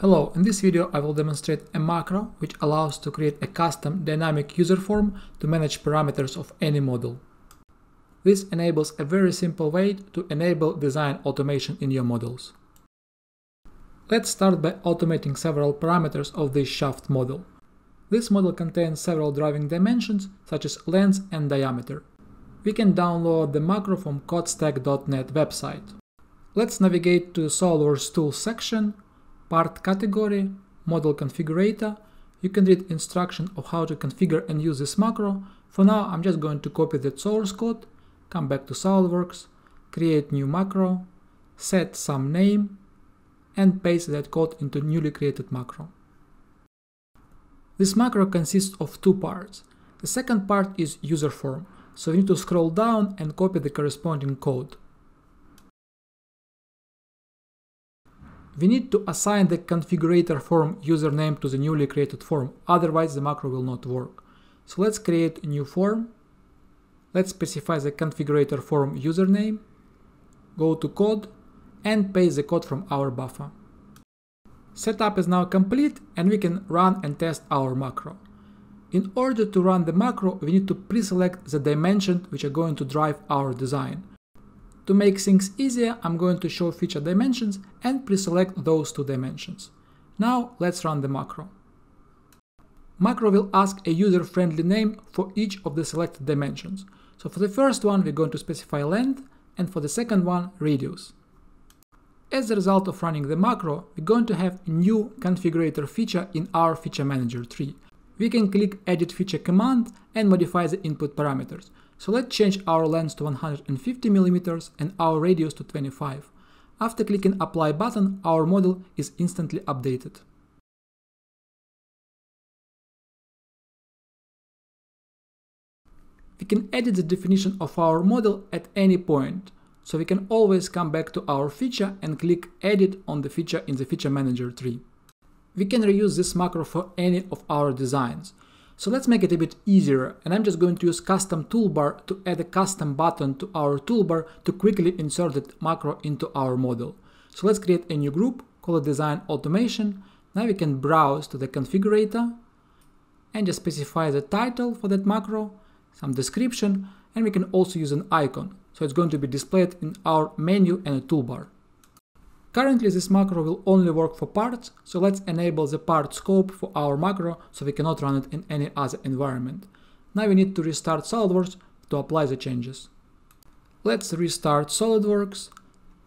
Hello, in this video I will demonstrate a macro which allows to create a custom dynamic user form to manage parameters of any model. This enables a very simple way to enable design automation in your models. Let's start by automating several parameters of this shaft model. This model contains several driving dimensions such as length and diameter. We can download the macro from codestack.net website. Let's navigate to the SOLIDWORKS Tools section part category, model configurator. You can read instruction of how to configure and use this macro. For now, I'm just going to copy the source code, come back to SOLIDWORKS, create new macro, set some name, and paste that code into newly created macro. This macro consists of two parts. The second part is user form, so we need to scroll down and copy the corresponding code. We need to assign the configurator form username to the newly created form, otherwise the macro will not work. So let's create a new form. Let's specify the configurator form username, go to code, and paste the code from our buffer. Setup is now complete and we can run and test our macro. In order to run the macro, we need to pre-select the dimension which are going to drive our design. To make things easier, I'm going to show feature dimensions and pre-select those two dimensions. Now let's run the macro. Macro will ask a user-friendly name for each of the selected dimensions. So for the first one, we're going to specify length, and for the second one, radius. As a result of running the macro, we're going to have a new configurator feature in our feature manager tree. We can click edit feature command and modify the input parameters. So let's change our lens to 150 mm and our radius to 25. After clicking apply button, our model is instantly updated. We can edit the definition of our model at any point, so we can always come back to our feature and click edit on the feature in the feature manager tree. We can reuse this macro for any of our designs. So let's make it a bit easier and I'm just going to use custom toolbar to add a custom button to our toolbar to quickly insert that macro into our model. So let's create a new group, call it design automation. Now we can browse to the configurator and just specify the title for that macro, some description, and we can also use an icon. So it's going to be displayed in our menu and a toolbar. Currently this macro will only work for parts, so let's enable the part scope for our macro so we cannot run it in any other environment. Now we need to restart SOLIDWORKS to apply the changes. Let's restart SOLIDWORKS.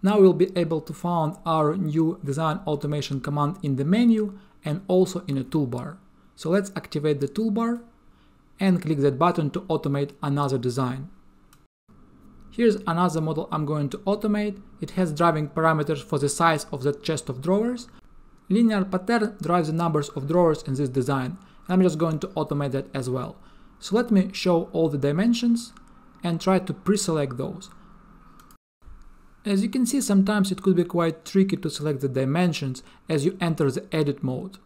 Now we'll be able to find our new design automation command in the menu and also in a toolbar. So let's activate the toolbar and click that button to automate another design. Here's another model I'm going to automate. It has driving parameters for the size of the chest of drawers. Linear pattern drives the numbers of drawers in this design. I'm just going to automate that as well. So let me show all the dimensions and try to pre-select those. As you can see, sometimes it could be quite tricky to select the dimensions as you enter the edit mode.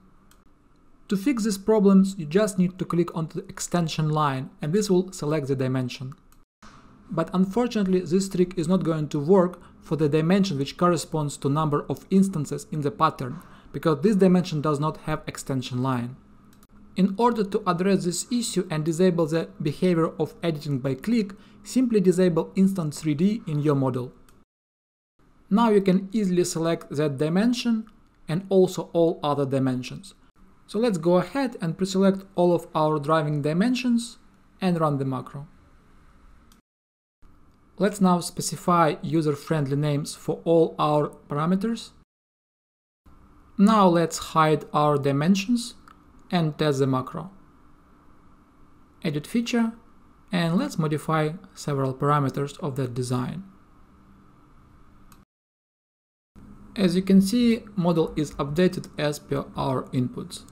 To fix these problems, you just need to click onto the extension line and this will select the dimension. But unfortunately, this trick is not going to work for the dimension which corresponds to number of instances in the pattern, because this dimension does not have extension line. In order to address this issue and disable the behavior of editing by click, simply disable Instant3D in your model. Now you can easily select that dimension and also all other dimensions. So let's go ahead and pre-select all of our driving dimensions and run the macro. Let's now specify user-friendly names for all our parameters. Now let's hide our dimensions and test the macro. Edit feature and let's modify several parameters of that design. As you can see, model is updated as per our inputs.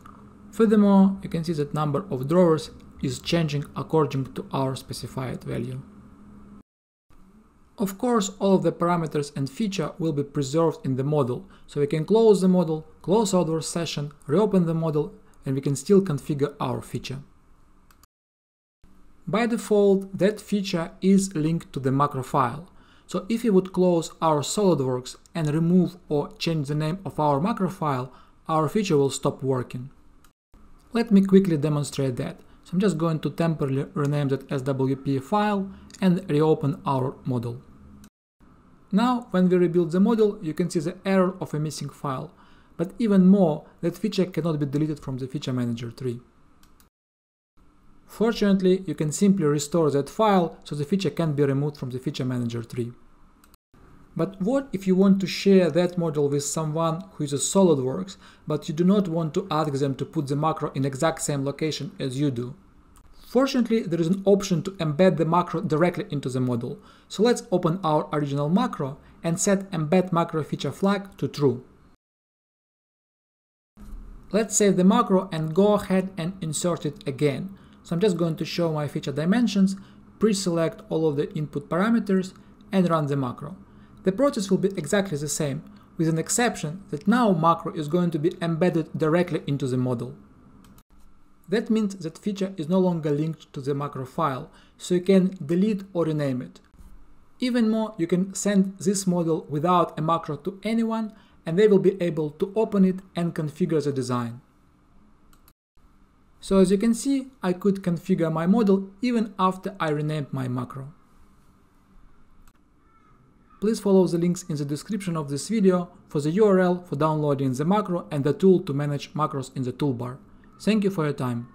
Furthermore, you can see that number of drawers is changing according to our specified value. Of course, all of the parameters and feature will be preserved in the model, so we can close the model, close our session, reopen the model, and we can still configure our feature. By default, that feature is linked to the macro file. So if we would close our SOLIDWORKS and remove or change the name of our macro file, our feature will stop working. Let me quickly demonstrate that. So I'm just going to temporarily rename that SWP file and reopen our model. Now, when we rebuild the model, you can see the error of a missing file, but even more, that feature cannot be deleted from the Feature Manager tree. Fortunately, you can simply restore that file so the feature can be removed from the Feature Manager tree. But what if you want to share that model with someone who uses SOLIDWORKS, but you do not want to ask them to put the macro in exact same location as you do? Fortunately, there is an option to embed the macro directly into the model. So let's open our original macro and set embed macro feature flag to true. Let's save the macro and go ahead and insert it again. So I'm just going to show my feature dimensions, pre-select all of the input parameters and run the macro. The process will be exactly the same, with an exception that now macro is going to be embedded directly into the model. That means that feature is no longer linked to the macro file, so you can delete or rename it. Even more, you can send this model without a macro to anyone and they will be able to open it and configure the design. So as you can see, I could configure my model even after I renamed my macro. Please follow the links in the description of this video for the URL for downloading the macro and the tool to manage macros in the toolbar. Thank you for your time.